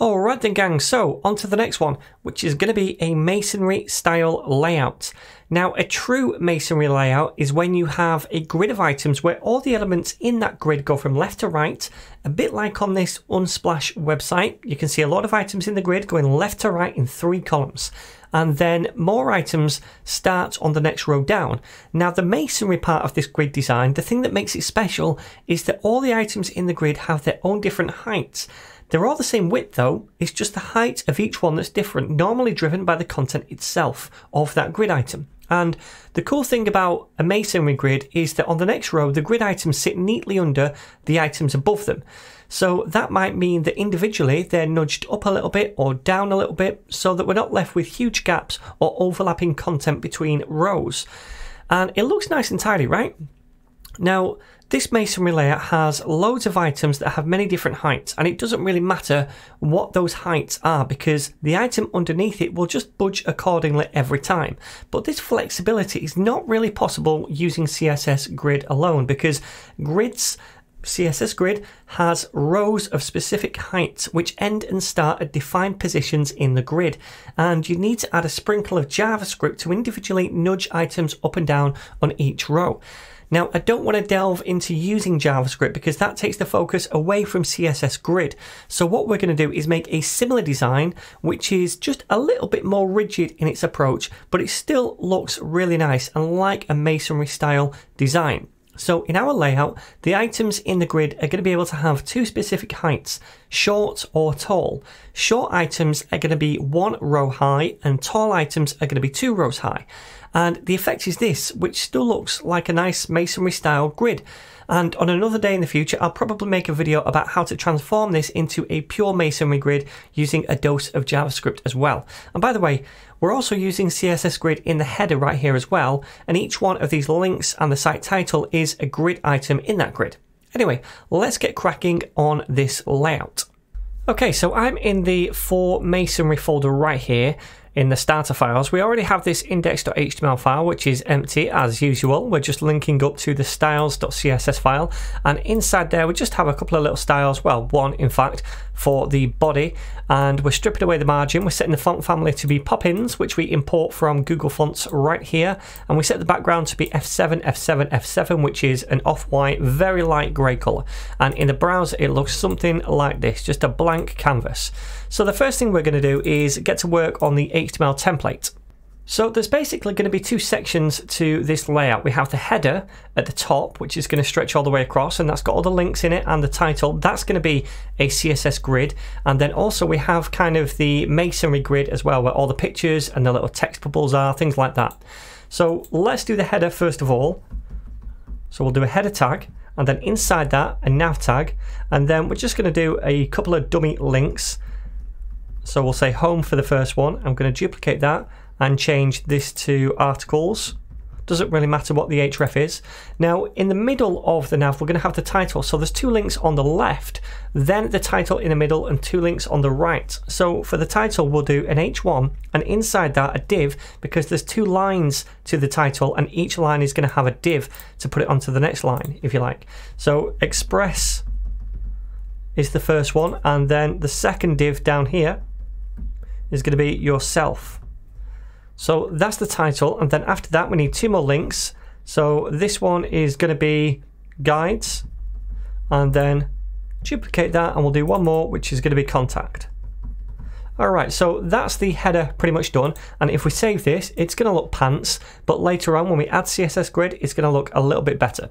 Alright then gang, so on to the next one, which is going to be a masonry style layout. Now a true masonry layout is when you have a grid of items where all the elements in that grid go from left to right, a bit like on this Unsplash website. You can see a lot of items in the grid going left to right in three columns and then more items start on the next row down. Now the masonry part of this grid design, the thing that makes it special is that all the items in the grid have their own different heights. They're all the same width though, it's just the height of each one that's different, normally driven by the content itself of that grid item. And the cool thing about a masonry grid is that on the next row, the grid items sit neatly under the items above them. So that might mean that individually they're nudged up a little bit or down a little bit so that we're not left with huge gaps or overlapping content between rows. And it looks nice and tidy, right? Now, this masonry layer has loads of items that have many different heights and it doesn't really matter what those heights are because the item underneath it will just budge accordingly every time. But this flexibility is not really possible using CSS Grid alone because grids CSS Grid has rows of specific heights which end and start at defined positions in the grid, and you need to add a sprinkle of JavaScript to individually nudge items up and down on each row. Now, I don't want to delve into using JavaScript because that takes the focus away from CSS Grid. So what we're going to do is make a similar design, which is just a little bit more rigid in its approach, but it still looks really nice and like a masonry style design. So in our layout, the items in the grid are going to be able to have two specific heights, short or tall. Short items are going to be one row high and tall items are going to be two rows high. And the effect is this, which still looks like a nice masonry style grid. And on another day in the future, I'll probably make a video about how to transform this into a pure masonry grid using a dose of JavaScript as well. And by the way, we're also using CSS Grid in the header right here as well, and each one of these links and the site title is a grid item in that grid. Anyway, let's get cracking on this layout. Okay, so I'm in the for masonry folder right here, in the starter files, we already have this index.html file, which is empty as usual. We're just linking up to the styles.css file. And inside there, we just have a couple of little styles. Well, one, in fact, for the body. And we're stripping away the margin. We're setting the font family to be Poppins, which we import from Google Fonts right here. And we set the background to be F7, F7, F7, which is an off-white, very light grey colour. And in the browser, it looks something like this, just a blank canvas. So the first thing we're going to do is get to work on the HTML template. So there's basically going to be two sections to this layout. We have the header at the top, which is going to stretch all the way across, and that's got all the links in it and the title. That's going to be a CSS grid. And then also we have kind of the masonry grid as well, where all the pictures and the little text bubbles are, things like that. So let's do the header first of all. So we'll do a header tag, and then inside that, a nav tag, and then we're just going to do a couple of dummy links so we'll say home for the first one. I'm going to duplicate that and change this to articles. Doesn't really matter what the href is. Now, in the middle of the nav, we're going to have the title. So there's two links on the left, then the title in the middle, and two links on the right. So for the title, we'll do an h1, and inside that, a div, because there's two lines to the title, and each line is going to have a div to put it onto the next line, if you like. So express is the first one, and then the second div down here is going to be yourself. So that's the title, and then after that, we need two more links. So this one is going to be guides, and then duplicate that, and we'll do one more, which is going to be contact. Alright, so that's the header pretty much done, and if we save this, it's going to look pants, but later on when we add CSS Grid, it's going to look a little bit better.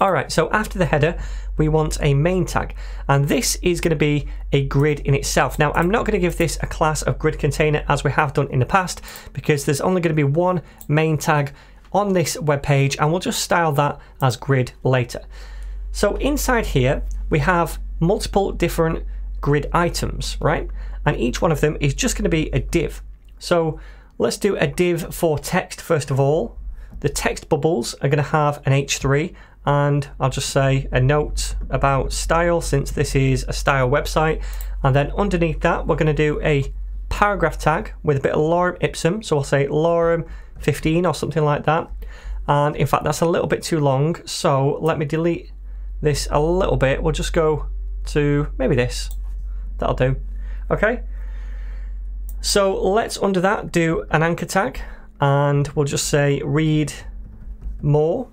Alright, so after the header, we want a main tag, and this is going to be a grid in itself. Now, I'm not going to give this a class of grid container as we have done in the past, because there's only going to be one main tag on this web page, and we'll just style that as grid later. So inside here, we have multiple different grid items, right? And each one of them is just going to be a div. So let's do a div for text first of all. The text bubbles are going to have an H3 and I'll just say a note about style since this is a style website. And then underneath that we're going to do a paragraph tag with a bit of lorem ipsum. So I'll say lorem 15 or something like that. And in fact that's a little bit too long. So let me delete this a little bit. We'll just go to maybe this. That'll do. Okay. So let's under that do an anchor tag. And we'll just say read more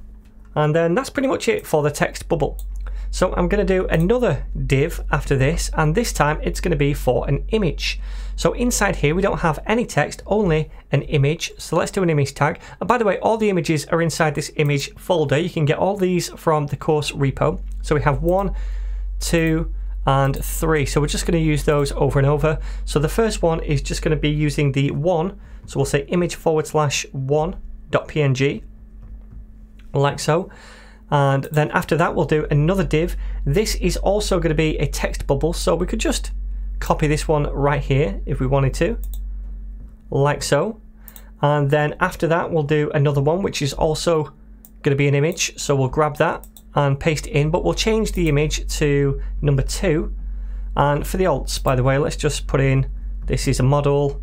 and then that's pretty much it for the text bubble. So I'm going to do another div after this and this time it's going to be for an image. So inside here we don't have any text, only an image. So let's do an image tag. And by the way, all the images are inside this image folder. You can get all these from the course repo. So we have one, two, and three. So we're just going to use those over and over. So the first one is just going to be using the one. So we'll say image forward slash one dot png like so. And then after that, we'll do another div. This is also going to be a text bubble. So we could just copy this one right here if we wanted to, like so. And then after that, we'll do another one, which is also going to be an image. So we'll grab that and paste it in, but we'll change the image to number two. And for the alts, by the way, let's just put in, this is a model.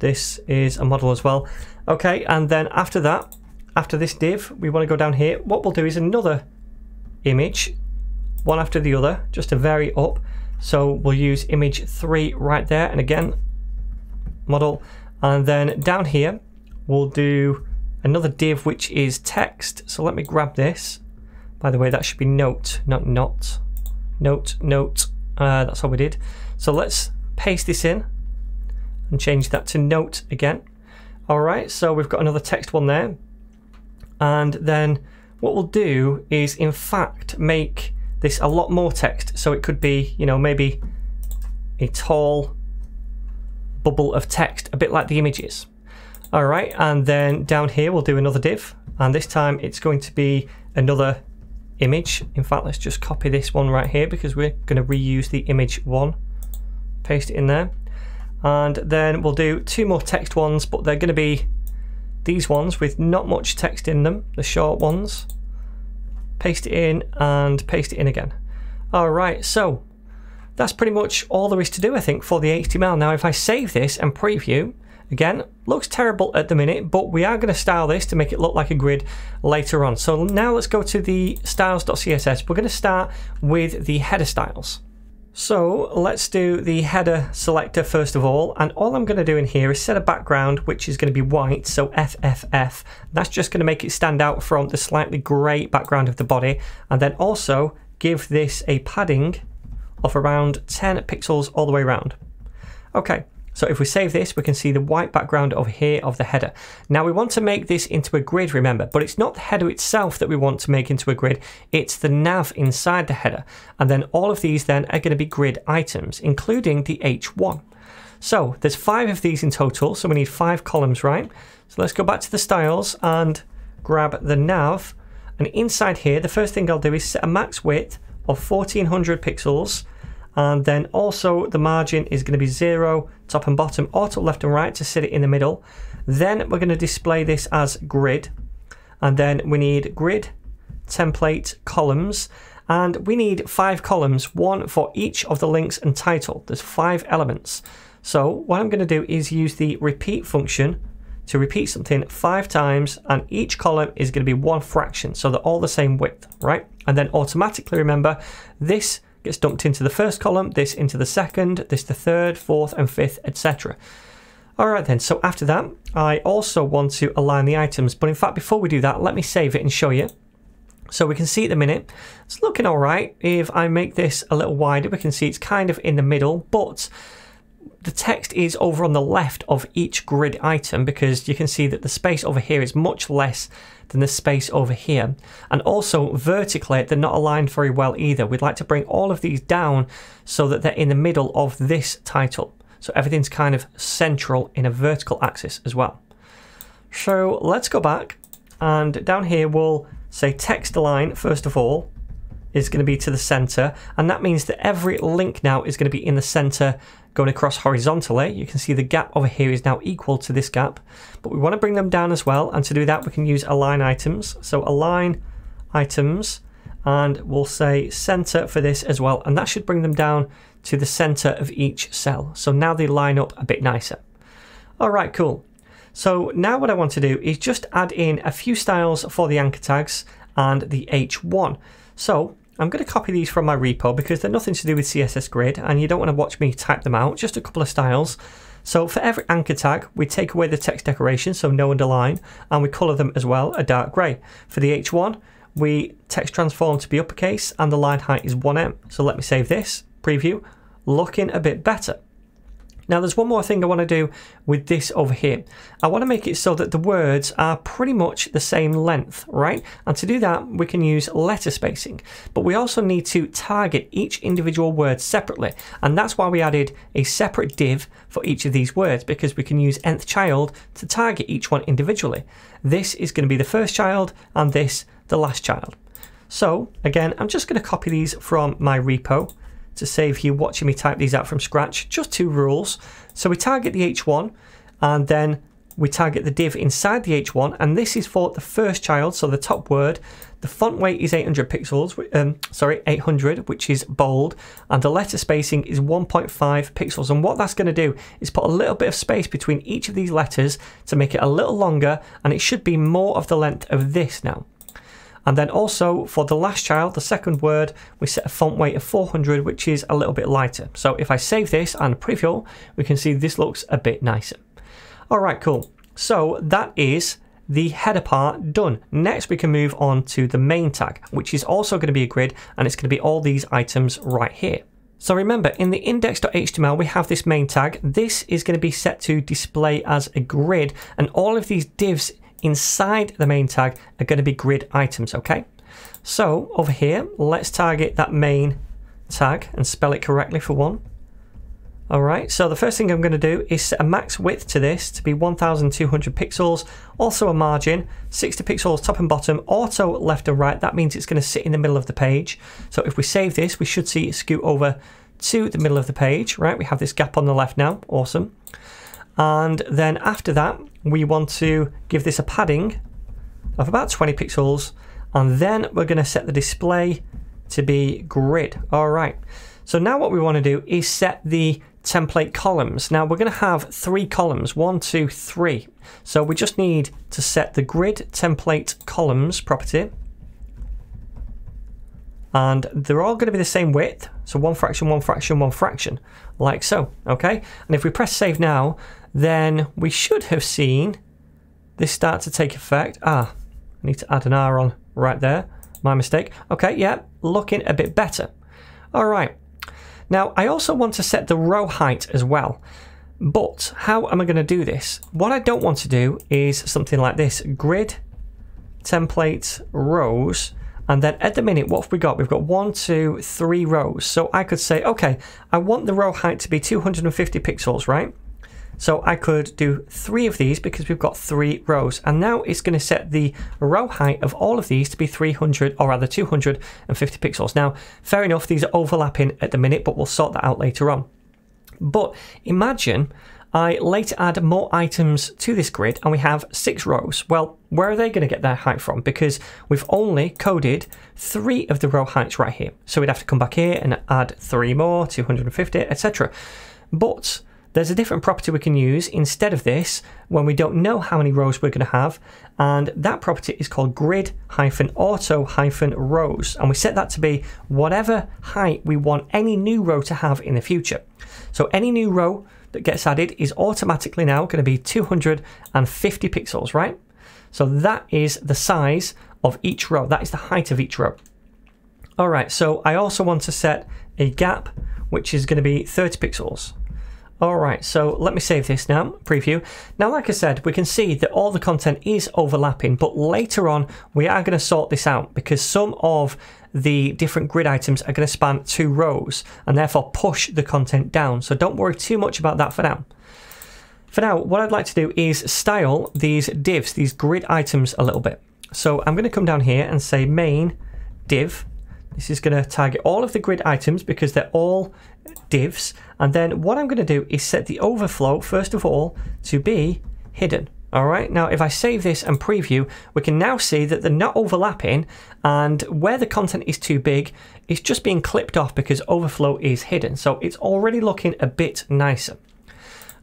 This is a model as well. Okay, and then after that, after this div, we want to go down here. What we'll do is another image, one after the other, just to vary up. So we'll use image 3 right there, and again, model. And then down here, we'll do another div which is text. So let me grab this. By the way, that should be note, not not. Note, note. Uh, that's what we did. So let's paste this in and change that to note again. All right, so we've got another text one there. And then what we'll do is in fact make this a lot more text. So it could be, you know, maybe a tall bubble of text, a bit like the images. All right, and then down here we'll do another div. And this time it's going to be another image. In fact, let's just copy this one right here because we're going to reuse the image one. Paste it in there. And then we'll do two more text ones, but they're going to be these ones with not much text in them, the short ones. Paste it in and paste it in again. Alright, so that's pretty much all there is to do, I think, for the HTML. Now, if I save this and preview, again, looks terrible at the minute, but we are going to style this to make it look like a grid later on. So now let's go to the styles.css. We're going to start with the header styles. So let's do the header selector first of all and all I'm going to do in here is set a background which is going to be white so FFF that's just going to make it stand out from the slightly grey background of the body and then also give this a padding of around 10 pixels all the way around. Okay so if we save this, we can see the white background over here of the header. Now we want to make this into a grid, remember, but it's not the header itself that we want to make into a grid, it's the nav inside the header. And then all of these then are going to be grid items, including the H1. So there's five of these in total, so we need five columns, right? So let's go back to the styles and grab the nav. And inside here, the first thing I'll do is set a max width of 1400 pixels and then also the margin is going to be zero top and bottom auto left and right to sit it in the middle. Then we're going to display this as grid. And then we need grid template columns. And we need five columns one for each of the links and title. There's five elements. So what I'm going to do is use the repeat function to repeat something five times and each column is going to be one fraction so they're all the same width right? And then automatically remember this gets dumped into the first column, this into the second, this the third, fourth, and fifth, etc. Alright then, so after that, I also want to align the items, but in fact, before we do that, let me save it and show you. So we can see at the minute, it's looking alright. If I make this a little wider, we can see it's kind of in the middle, but the text is over on the left of each grid item because you can see that the space over here is much less than the space over here. And also vertically, they're not aligned very well either. We'd like to bring all of these down so that they're in the middle of this title. So everything's kind of central in a vertical axis as well. So let's go back and down here we'll say text align first of all is going to be to the center and that means that every link now is going to be in the center going across horizontally. You can see the gap over here is now equal to this gap, but we want to bring them down as well. And to do that, we can use align items. So align items, and we'll say center for this as well. And that should bring them down to the center of each cell. So now they line up a bit nicer. All right, cool. So now what I want to do is just add in a few styles for the anchor tags and the H1. So I'm going to copy these from my repo because they're nothing to do with CSS Grid and you don't want to watch me type them out, just a couple of styles. So for every anchor tag, we take away the text decoration, so no underline, and we colour them as well a dark grey. For the H1, we text transform to be uppercase and the line height is 1em. So let me save this, preview, looking a bit better. Now there's one more thing I want to do with this over here. I want to make it so that the words are pretty much the same length, right? And to do that, we can use letter spacing. But we also need to target each individual word separately. And that's why we added a separate div for each of these words, because we can use nth child to target each one individually. This is going to be the first child, and this the last child. So again, I'm just going to copy these from my repo to save you watching me type these out from scratch. Just two rules. So we target the H1 and then we target the div inside the H1 and this is for the first child, so the top word. The font weight is 800 pixels, um, sorry, 800, which is bold, and the letter spacing is 1.5 pixels. And what that's going to do is put a little bit of space between each of these letters to make it a little longer, and it should be more of the length of this now. And then also for the last child, the second word, we set a font weight of 400, which is a little bit lighter. So if I save this and preview, we can see this looks a bit nicer. All right, cool. So that is the header part done. Next, we can move on to the main tag, which is also going to be a grid, and it's going to be all these items right here. So remember, in the index.html, we have this main tag. This is going to be set to display as a grid, and all of these divs inside the main tag are going to be grid items, okay? So over here, let's target that main tag and spell it correctly for one. All right, so the first thing I'm going to do is set a max width to this to be 1200 pixels, also a margin, 60 pixels top and bottom, auto left and right, that means it's going to sit in the middle of the page. So if we save this, we should see it scoot over to the middle of the page, right? We have this gap on the left now, awesome. And then after that, we want to give this a padding of about 20 pixels. And then we're going to set the display to be grid. All right. So now what we want to do is set the template columns. Now we're going to have three columns, one, two, three. So we just need to set the grid template columns property. And they're all going to be the same width. So one fraction, one fraction, one fraction, like so. Okay. And if we press save now, then we should have seen this start to take effect. Ah, I need to add an R on right there. My mistake. Okay, yeah, looking a bit better. All right. Now, I also want to set the row height as well. But how am I going to do this? What I don't want to do is something like this. Grid, template, rows. And then at the minute, what have we got? We've got one, two, three rows. So I could say, okay, I want the row height to be 250 pixels, right? So I could do three of these because we've got three rows. And now it's going to set the row height of all of these to be 300 or rather 250 pixels. Now, fair enough, these are overlapping at the minute, but we'll sort that out later on. But imagine I later add more items to this grid and we have six rows. Well, where are they going to get their height from? Because we've only coded three of the row heights right here. So we'd have to come back here and add three more, 250, etc. But there's a different property we can use instead of this when we don't know how many rows we're going to have, and that property is called grid-auto-rows, and we set that to be whatever height we want any new row to have in the future. So any new row that gets added is automatically now going to be 250 pixels, right? So that is the size of each row. That is the height of each row. All right, so I also want to set a gap, which is going to be 30 pixels. Alright, so let me save this now, preview. Now, like I said, we can see that all the content is overlapping, but later on we are going to sort this out because some of the different grid items are going to span two rows and therefore push the content down. So don't worry too much about that for now. For now, what I'd like to do is style these divs, these grid items a little bit. So I'm going to come down here and say main div. This is going to target all of the grid items because they're all divs. And then what I'm going to do is set the overflow, first of all, to be hidden. All right, now if I save this and preview, we can now see that they're not overlapping and where the content is too big, it's just being clipped off because overflow is hidden. So it's already looking a bit nicer.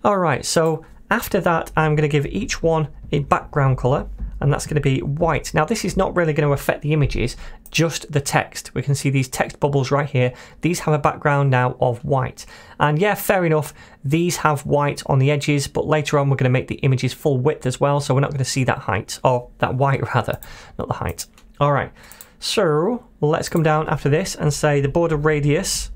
All right, so after that, I'm going to give each one a background color and that's going to be white. Now this is not really going to affect the images, just the text. We can see these text bubbles right here. These have a background now of white. And yeah, fair enough, these have white on the edges, but later on we're going to make the images full width as well, so we're not going to see that height, or that white rather, not the height. All right, so let's come down after this and say the border radius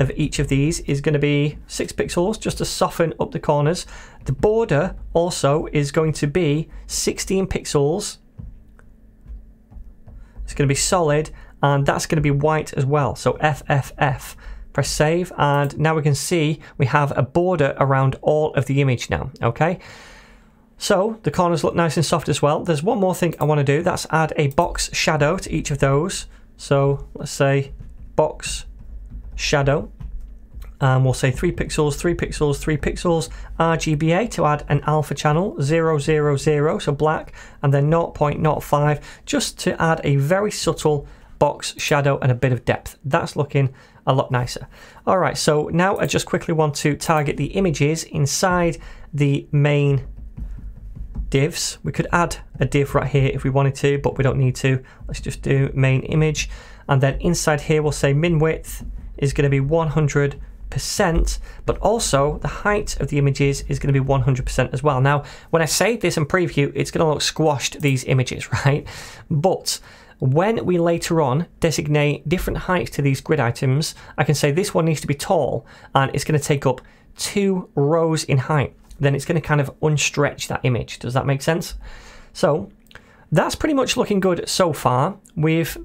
of each of these is going to be 6 pixels just to soften up the corners. The border also is going to be 16 pixels. It's going to be solid and that's going to be white as well. So FFF. Press save and now we can see we have a border around all of the image now. Okay. So the corners look nice and soft as well. There's one more thing I want to do. That's add a box shadow to each of those. So let's say box shadow and we'll say 3 pixels, 3 pixels, 3 pixels, RGBA to add an alpha channel, 000, so black, and then 0.05, just to add a very subtle box shadow and a bit of depth. That's looking a lot nicer. All right, so now I just quickly want to target the images inside the main divs. We could add a div right here if we wanted to, but we don't need to. Let's just do main image. And then inside here, we'll say min width is going to be 100 percent but also the height of the images is going to be 100% as well. Now when I save this in preview it's going to look squashed these images right? But when we later on designate different heights to these grid items I can say this one needs to be tall and it's going to take up two rows in height. Then it's going to kind of unstretch that image. Does that make sense? So that's pretty much looking good so far. We've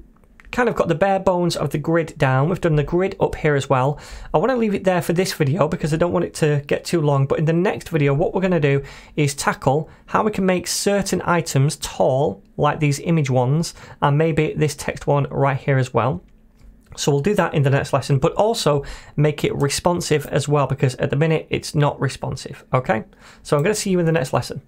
kind of got the bare bones of the grid down. We've done the grid up here as well. I want to leave it there for this video because I don't want it to get too long. But in the next video, what we're going to do is tackle how we can make certain items tall, like these image ones, and maybe this text one right here as well. So we'll do that in the next lesson, but also make it responsive as well because at the minute it's not responsive. Okay, so I'm going to see you in the next lesson.